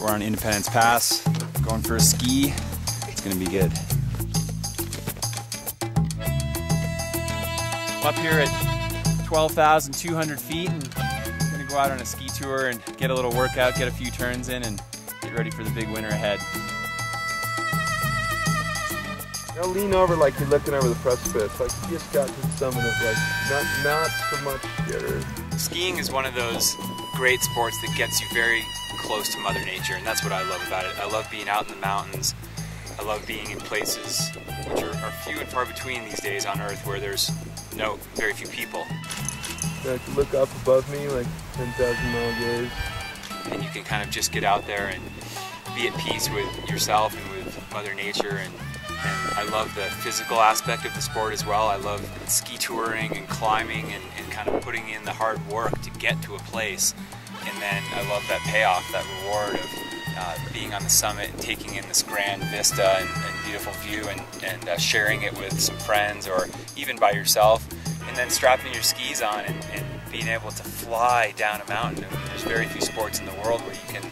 We're on Independence Pass, going for a ski. It's gonna be good. Up here at 12,200 feet and I'm gonna go out on a ski tour and get a little workout, get a few turns in and get ready for the big winter ahead. Now lean over like you're looking over the precipice, like you just got to the summit of like not not so much jitter. Skiing is one of those great sports that gets you very close to Mother Nature, and that's what I love about it. I love being out in the mountains. I love being in places which are, are few and far between these days on Earth, where there's no very few people, Like look up above me like 10,000 mile gaze. and you can kind of just get out there and be at peace with yourself and with Mother Nature. And, and I love the physical aspect of the sport as well. I love ski touring and climbing and, and kind of putting in the hard work to get to a place. And then I love that payoff, that reward of uh, being on the summit and taking in this grand vista and, and beautiful view and, and uh, sharing it with some friends or even by yourself. And then strapping your skis on and, and being able to fly down a mountain. I mean, there's very few sports in the world where you can,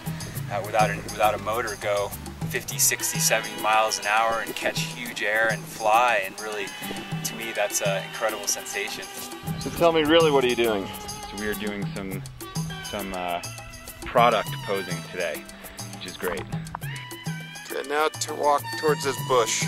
uh, without, a, without a motor, go 50, 60, 70 miles an hour and catch huge air and fly. And really, to me, that's an incredible sensation. So tell me really what are you doing? So we are doing some some uh, product posing today, which is great. Okay, now to walk towards this bush.